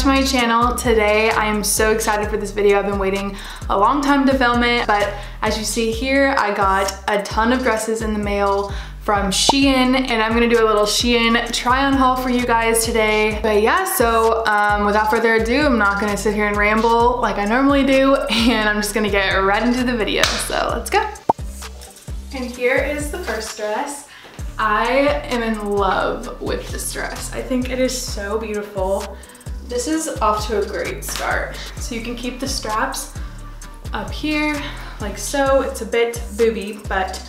to my channel. Today I am so excited for this video. I've been waiting a long time to film it, but as you see here, I got a ton of dresses in the mail from Shein and I'm gonna do a little Shein try on haul for you guys today. But yeah, so um, without further ado, I'm not gonna sit here and ramble like I normally do and I'm just gonna get right into the video. So let's go. And here is the first dress. I am in love with this dress. I think it is so beautiful. This is off to a great start. So you can keep the straps up here like so. It's a bit booby, but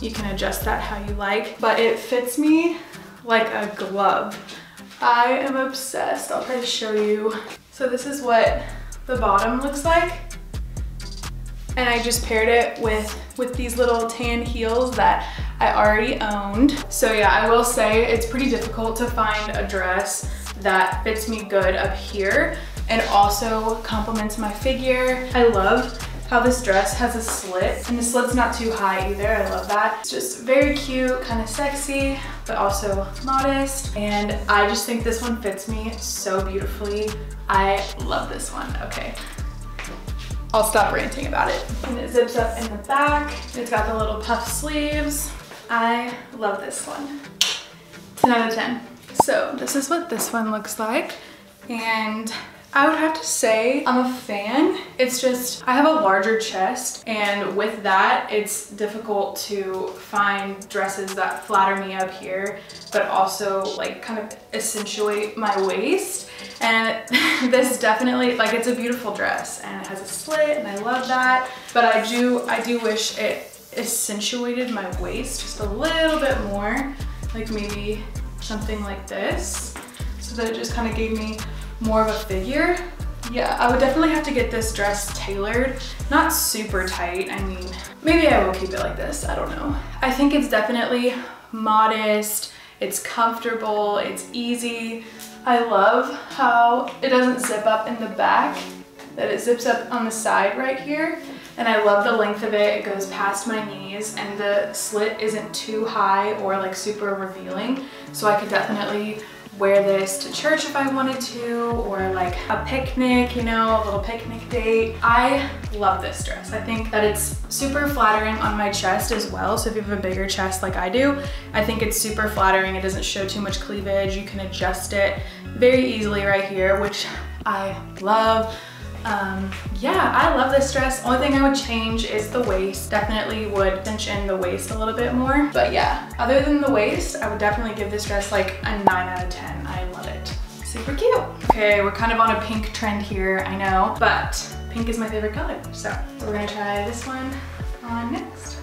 you can adjust that how you like. But it fits me like a glove. I am obsessed. I'll try to show you. So this is what the bottom looks like. And I just paired it with, with these little tan heels that I already owned. So yeah, I will say it's pretty difficult to find a dress that fits me good up here and also complements my figure. I love how this dress has a slit and the slit's not too high either. I love that. It's just very cute, kind of sexy, but also modest. And I just think this one fits me so beautifully. I love this one. Okay, I'll stop ranting about it. And it zips up in the back. It's got the little puff sleeves. I love this one. 10 out of 10. So this is what this one looks like. And I would have to say I'm a fan. It's just, I have a larger chest and with that, it's difficult to find dresses that flatter me up here, but also like kind of accentuate my waist. And this definitely, like it's a beautiful dress and it has a slit and I love that. But I do, I do wish it accentuated my waist just a little bit more, like maybe something like this, so that it just kind of gave me more of a figure. Yeah, I would definitely have to get this dress tailored. Not super tight, I mean, maybe I will keep it like this, I don't know. I think it's definitely modest, it's comfortable, it's easy. I love how it doesn't zip up in the back, that it zips up on the side right here. And I love the length of it. It goes past my knees and the slit isn't too high or like super revealing. So I could definitely wear this to church if I wanted to or like a picnic, you know, a little picnic date. I love this dress. I think that it's super flattering on my chest as well. So if you have a bigger chest like I do, I think it's super flattering. It doesn't show too much cleavage. You can adjust it very easily right here, which I love. Um, yeah, I love this dress. Only thing I would change is the waist. Definitely would cinch in the waist a little bit more. But yeah, other than the waist, I would definitely give this dress like a 9 out of 10. I love it. Super cute. Okay, we're kind of on a pink trend here, I know, but pink is my favorite color. So we're gonna try this one on next.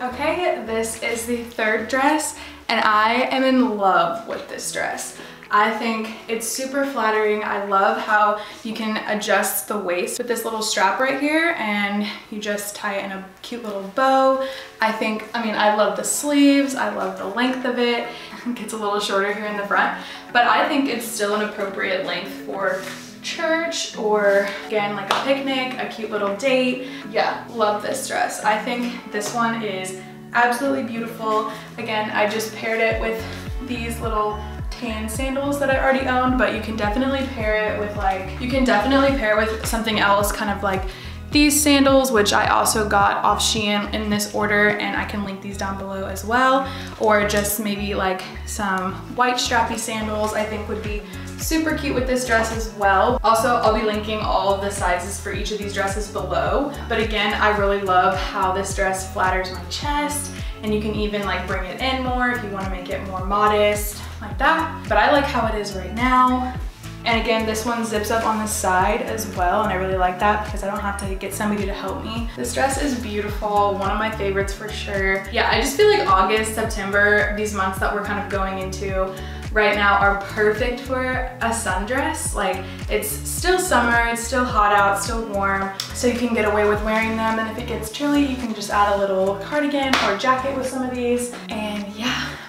Okay, this is the third dress and I am in love with this dress. I think it's super flattering. I love how you can adjust the waist with this little strap right here and you just tie it in a cute little bow. I think, I mean, I love the sleeves. I love the length of it. It gets a little shorter here in the front, but I think it's still an appropriate length for church or again like a picnic, a cute little date. Yeah, love this dress. I think this one is absolutely beautiful. Again, I just paired it with these little tan sandals that I already owned, but you can definitely pair it with like, you can definitely pair it with something else kind of like these sandals, which I also got off Shein in this order, and I can link these down below as well, or just maybe like some white strappy sandals I think would be super cute with this dress as well. Also, I'll be linking all of the sizes for each of these dresses below, but again, I really love how this dress flatters my chest, and you can even like bring it in more if you wanna make it more modest like that. But I like how it is right now. And again, this one zips up on the side as well, and I really like that because I don't have to get somebody to help me. This dress is beautiful, one of my favorites for sure. Yeah, I just feel like August, September, these months that we're kind of going into right now are perfect for a sundress. Like, it's still summer, it's still hot out, still warm, so you can get away with wearing them, and if it gets chilly, you can just add a little cardigan or jacket with some of these, and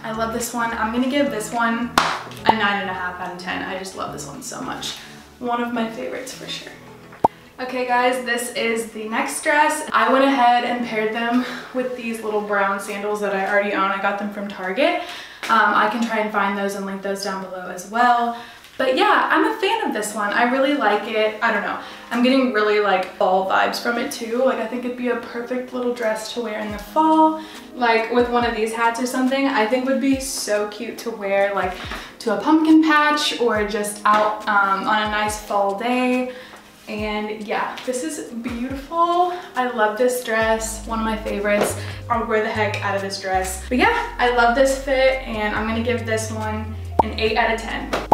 I love this one. I'm gonna give this one a nine and a half out of 10. I just love this one so much. One of my favorites for sure. Okay guys, this is the next dress. I went ahead and paired them with these little brown sandals that I already own. I got them from Target. Um, I can try and find those and link those down below as well. But yeah, I'm a fan of this one. I really like it. I don't know. I'm getting really like fall vibes from it too. Like I think it'd be a perfect little dress to wear in the fall. Like with one of these hats or something, I think would be so cute to wear like to a pumpkin patch or just out um, on a nice fall day. And yeah, this is beautiful. I love this dress, one of my favorites. I'll wear the heck out of this dress. But yeah, I love this fit and I'm gonna give this one an eight out of 10.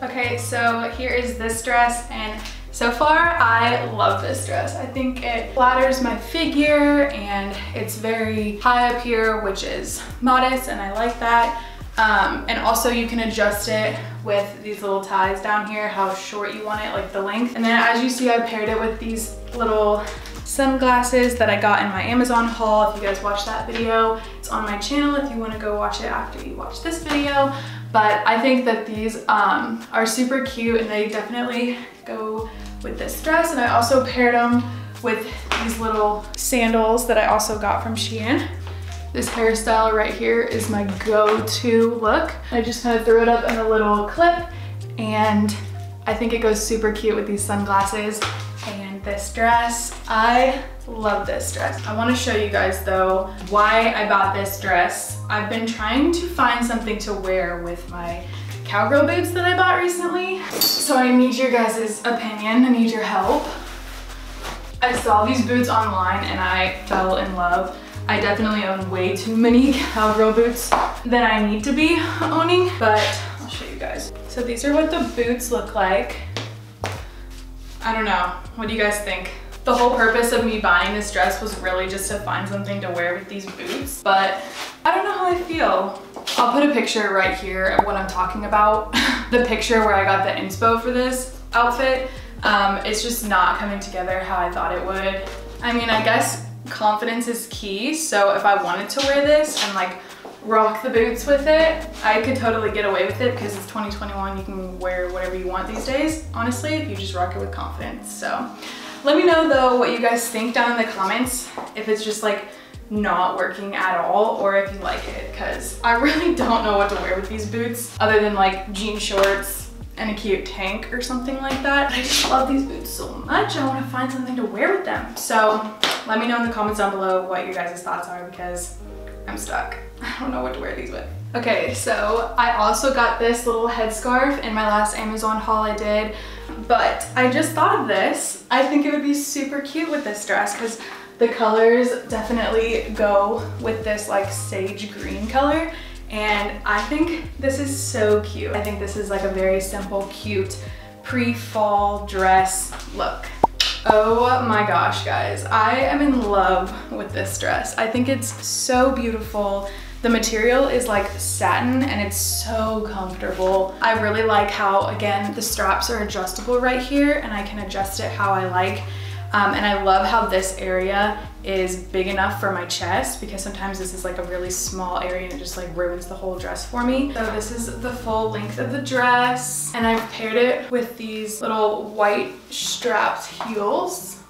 Okay, so here is this dress and so far I love this dress. I think it flatters my figure and it's very high up here, which is modest and I like that. Um, and also you can adjust it with these little ties down here, how short you want it, like the length. And then as you see, I paired it with these little sunglasses that I got in my Amazon haul. If you guys watched that video, it's on my channel if you wanna go watch it after you watch this video. But I think that these um, are super cute and they definitely go with this dress. And I also paired them with these little sandals that I also got from Shein. This hairstyle right here is my go-to look. I just kind of threw it up in a little clip and I think it goes super cute with these sunglasses this dress. I love this dress. I wanna show you guys though why I bought this dress. I've been trying to find something to wear with my cowgirl boots that I bought recently. So I need your guys' opinion, I need your help. I saw these boots online and I fell in love. I definitely own way too many cowgirl boots than I need to be owning, but I'll show you guys. So these are what the boots look like. I don't know, what do you guys think? The whole purpose of me buying this dress was really just to find something to wear with these boots, but I don't know how I feel. I'll put a picture right here of what I'm talking about. the picture where I got the inspo for this outfit. Um, it's just not coming together how I thought it would. I mean, I guess confidence is key. So if I wanted to wear this and like rock the boots with it, I could totally get away with it because it's 2021. You can wear whatever you want these days, honestly, if you just rock it with confidence. So let me know though what you guys think down in the comments. If it's just like not working at all or if you like it because I really don't know what to wear with these boots other than like jean shorts and a cute tank or something like that. I just love these boots so much. I want to find something to wear with them. So let me know in the comments down below what your guys' thoughts are because I'm stuck. I don't know what to wear these with. Okay, so I also got this little headscarf in my last Amazon haul I did, but I just thought of this. I think it would be super cute with this dress because the colors definitely go with this like sage green color and I think this is so cute. I think this is like a very simple, cute pre-fall dress look. Oh my gosh, guys. I am in love with this dress. I think it's so beautiful. The material is like satin and it's so comfortable. I really like how, again, the straps are adjustable right here and I can adjust it how I like. Um, and I love how this area is big enough for my chest because sometimes this is like a really small area and it just like ruins the whole dress for me. So this is the full length of the dress and I've paired it with these little white strapped heels.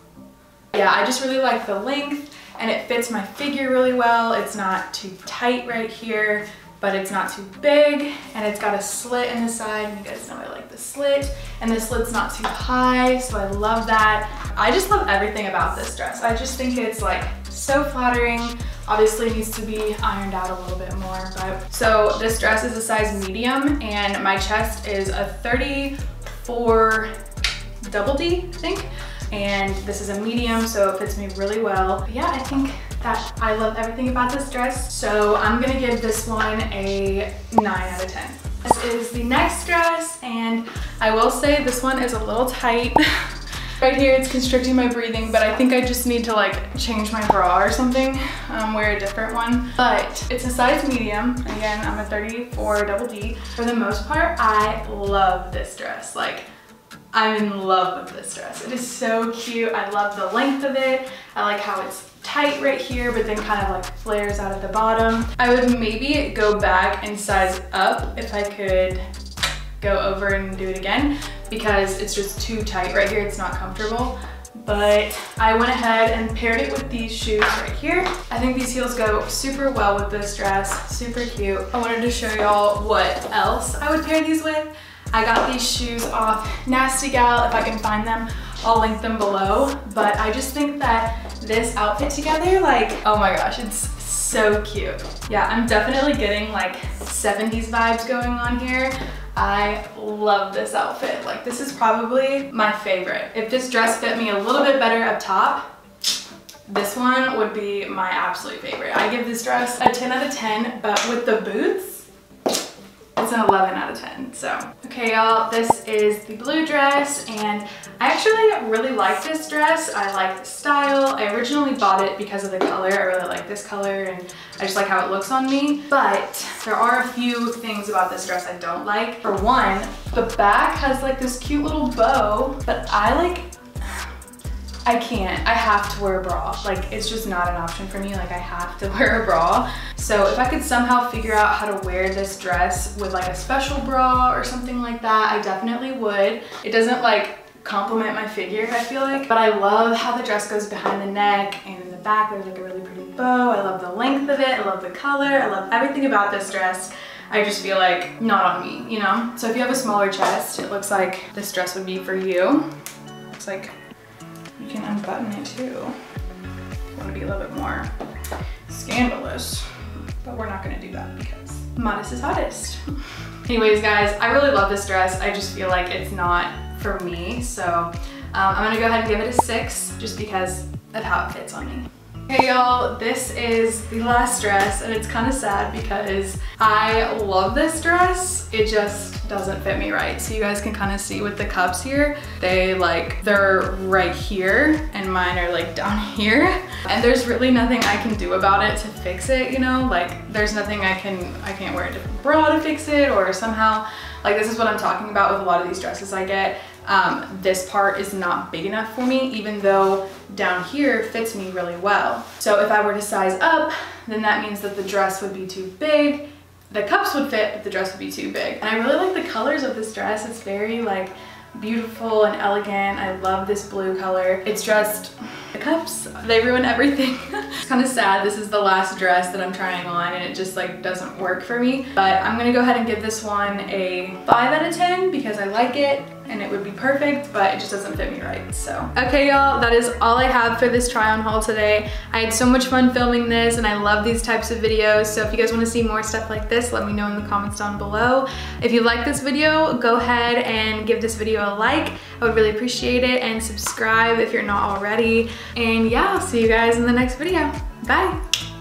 Yeah, I just really like the length and it fits my figure really well. It's not too tight right here but it's not too big and it's got a slit in the side. You guys know I like the slit and the slit's not too high, so I love that. I just love everything about this dress. I just think it's like so flattering. Obviously needs to be ironed out a little bit more, but so this dress is a size medium and my chest is a 34 double D, I think. And this is a medium, so it fits me really well. But yeah, I think that I love everything about this dress. So I'm gonna give this one a nine out of 10. This is the next dress and I will say this one is a little tight. right here it's constricting my breathing but I think I just need to like change my bra or something, um, wear a different one. But it's a size medium. Again, I'm a 34 double D. For the most part, I love this dress. Like I'm in love with this dress. It is so cute. I love the length of it. I like how it's tight right here, but then kind of like flares out at the bottom. I would maybe go back and size up if I could go over and do it again because it's just too tight right here. It's not comfortable. But I went ahead and paired it with these shoes right here. I think these heels go super well with this dress, super cute. I wanted to show y'all what else I would pair these with. I got these shoes off Nasty Gal. If I can find them, I'll link them below. But I just think that this outfit together, like, oh my gosh, it's so cute. Yeah, I'm definitely getting like 70s vibes going on here. I love this outfit. Like this is probably my favorite. If this dress fit me a little bit better up top, this one would be my absolute favorite. I give this dress a 10 out of 10, but with the boots, it's an 11 out of 10, so. Okay, y'all, this is the blue dress, and I actually really like this dress. I like the style. I originally bought it because of the color. I really like this color, and I just like how it looks on me. But there are a few things about this dress I don't like. For one, the back has like this cute little bow, but I like I can't. I have to wear a bra. Like, it's just not an option for me. Like, I have to wear a bra. So if I could somehow figure out how to wear this dress with like a special bra or something like that, I definitely would. It doesn't like complement my figure, I feel like. But I love how the dress goes behind the neck and in the back there's like a really pretty bow. I love the length of it. I love the color. I love everything about this dress. I just feel like not on me, you know? So if you have a smaller chest, it looks like this dress would be for you. Looks like you can unbutton it too. Want to be a little bit more scandalous, but we're not gonna do that because modest is hottest. Anyways, guys, I really love this dress. I just feel like it's not for me. So um, I'm gonna go ahead and give it a six just because of how it fits on me. Hey y'all, this is the last dress and it's kind of sad because I love this dress. It just doesn't fit me right. So you guys can kind of see with the cups here, they like, they're right here and mine are like down here. And there's really nothing I can do about it to fix it, you know? Like there's nothing I can, I can't wear a different bra to fix it or somehow, like this is what I'm talking about with a lot of these dresses I get um, this part is not big enough for me, even though down here fits me really well. So if I were to size up, then that means that the dress would be too big. The cups would fit, but the dress would be too big. And I really like the colors of this dress. It's very like beautiful and elegant. I love this blue color. It's just, the cups, they ruin everything. it's kind of sad. This is the last dress that I'm trying on and it just like doesn't work for me. But I'm gonna go ahead and give this one a 5 out of 10 because I like it and it would be perfect, but it just doesn't fit me right, so. Okay, y'all, that is all I have for this try on haul today. I had so much fun filming this and I love these types of videos, so if you guys wanna see more stuff like this, let me know in the comments down below. If you like this video, go ahead and give this video a like. I would really appreciate it, and subscribe if you're not already. And yeah, I'll see you guys in the next video. Bye.